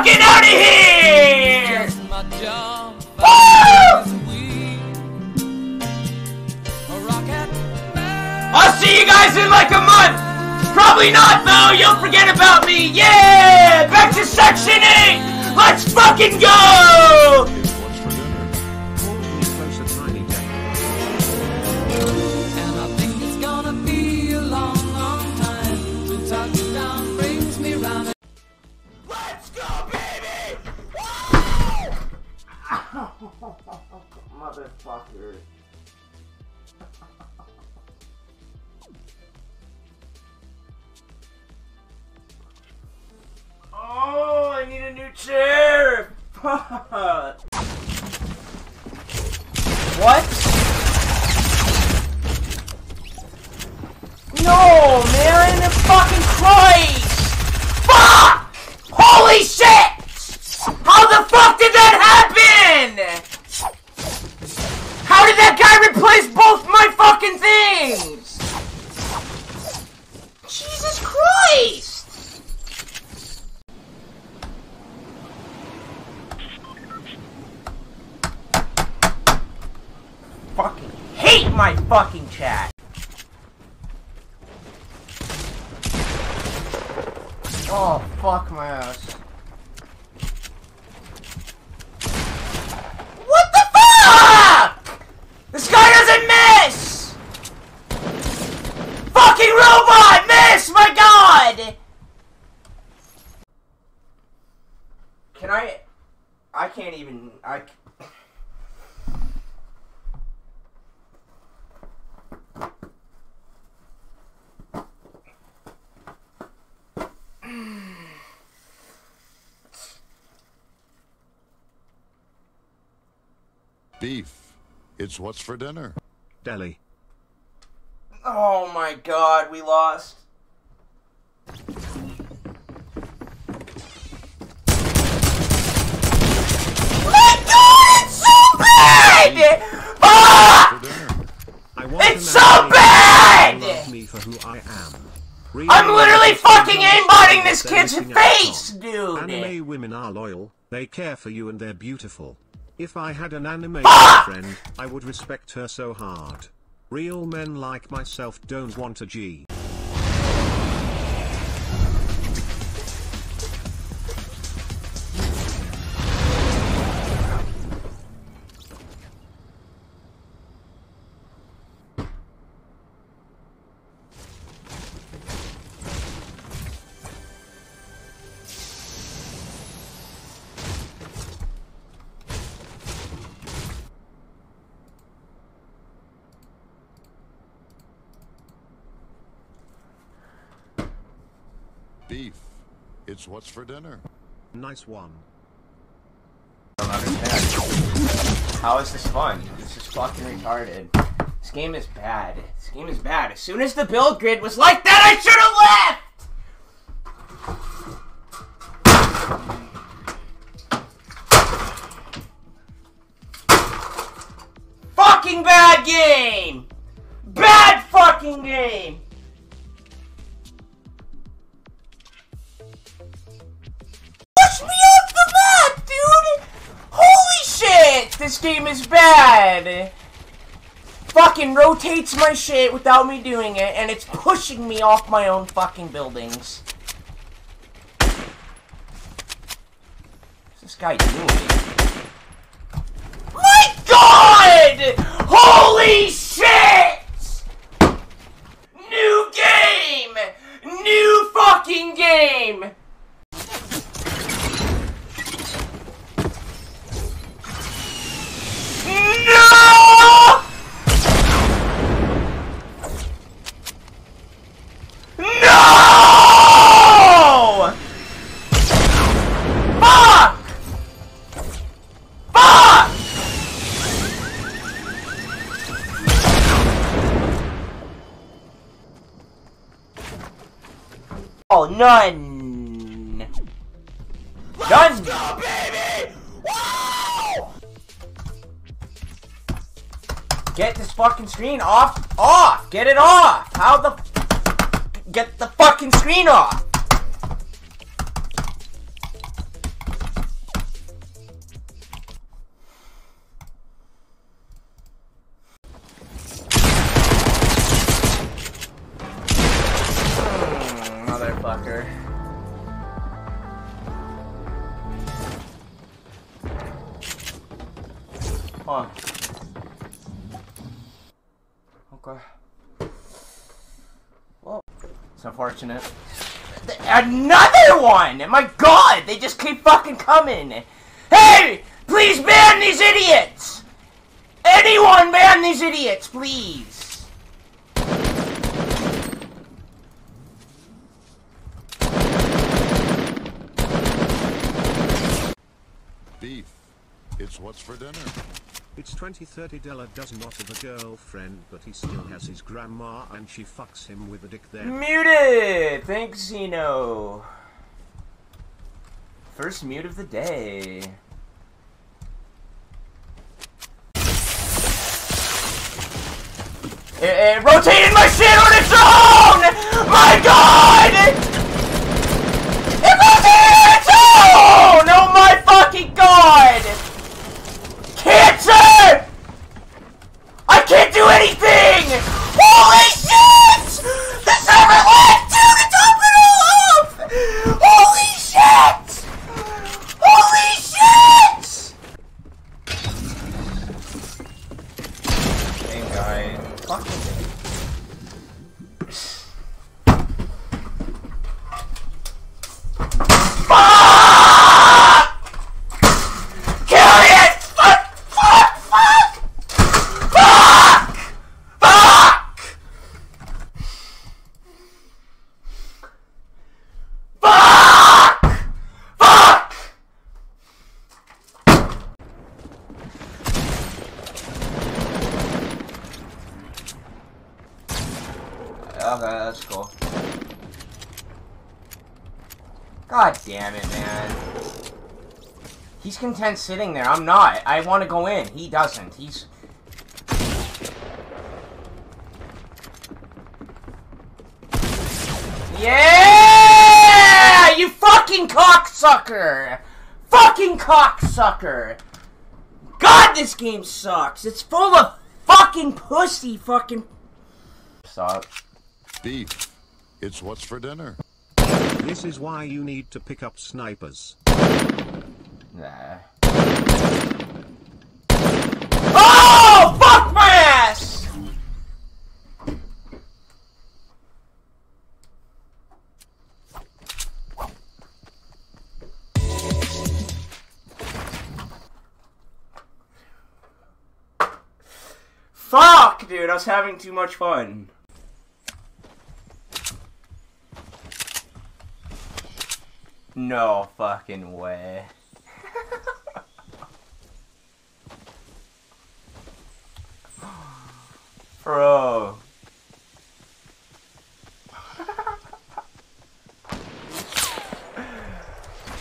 fucking out of here! Just my job. Woo! Five days a week. A rocket man. I'll see you guys in like a month! Probably not though, you'll forget about me! Yeah! Back to section 8! Let's fucking go! My fucking chat. Oh, fuck my ass. What the fuck? This guy doesn't miss! Fucking robot, miss! My god! Can I... I can't even... I... Beef. It's what's for dinner. Delhi. Oh my god, we lost. My god, it's so bad! Ah! I want it's so bad! Love me for who I am. Real I'm literally fucking aimbotting this kid's face, on. dude! Anime women are loyal, they care for you and they're beautiful. If I had an anime friend, I would respect her so hard. Real men like myself don't want a G. Beef. It's what's for dinner. Nice one. How is this fun? This is fucking retarded. This game is bad. This game is bad. As soon as the build grid was like that, I should have left! This game is bad! Fucking rotates my shit without me doing it, and it's pushing me off my own fucking buildings. What's this guy doing? None. None. go, baby! Get this fucking screen off. Off! Get it off! How the... Get the fucking screen off! fucker. Huh. Okay. Whoa! it's unfortunate. Another one! Oh my god, they just keep fucking coming! Hey! Please ban these idiots! Anyone ban these idiots, please! Beef. It's what's for dinner. It's 2030 Dellor does not have a girlfriend, but he still has his grandma and she fucks him with a dick there. Muted! Thanks, Zeno. First mute of the day. Eh, eh, it, it rotated my shit on its own! My god! It rotated on its own! Oh my fucking god! Cancer! I can't do anything! Holy shit! The server went to the top it all off! Holy shit! Holy shit! Hey guy, fucking Kill it! Fuck! Fuck! Fuck! Fuck! Fuck! Fuck! Fuck! Okay, that's cool. God damn it, man. He's content sitting there. I'm not. I want to go in. He doesn't. He's. Yeah! You fucking cocksucker! Fucking cocksucker! God, this game sucks. It's full of fucking pussy fucking. Stop. Beef. It's what's for dinner. This is why you need to pick up snipers. Nah. Oh! Fuck my ass! Fuck, dude, I was having too much fun. No fucking way. Bro.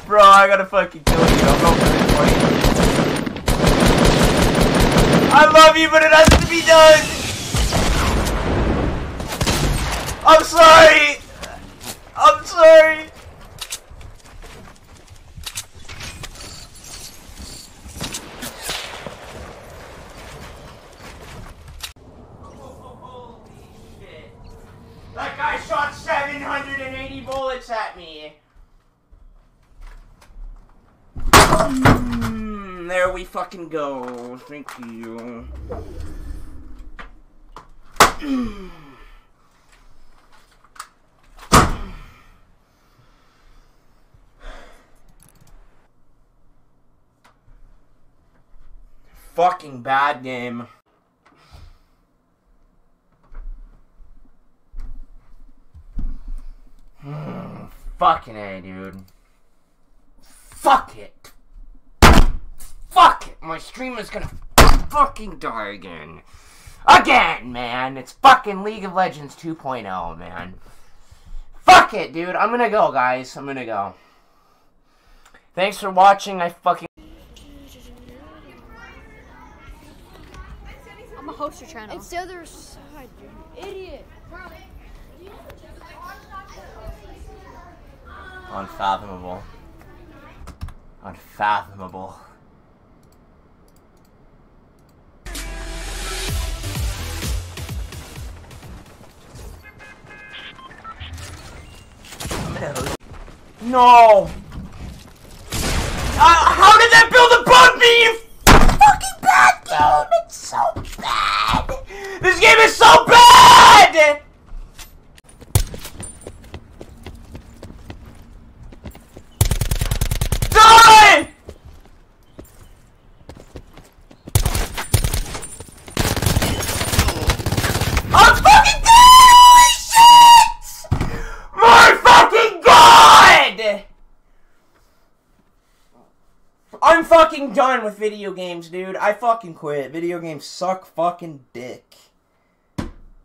Bro, I gotta fucking kill you. I'm going for this. I love you, but it has to be done. I'm sorry. I'm sorry. That guy shot 780 bullets at me. Mm, there we fucking go. Thank you. Fucking bad game. Fucking A, dude. Fuck it. Fuck it. My stream is gonna fucking die again. Again, man. It's fucking League of Legends 2.0, man. Fuck it, dude. I'm gonna go, guys. I'm gonna go. Thanks for watching. I fucking. I'm a host your channel. It's the other side, you idiot. Unfathomable. Unfathomable. No! Uh, how did that build a bug me, you fucking bad game. It's so bad. This game is so bad. Die! I'm fucking dead! Holy shit! My fucking god! I'm done with video games, dude. I fucking quit. Video games suck fucking dick.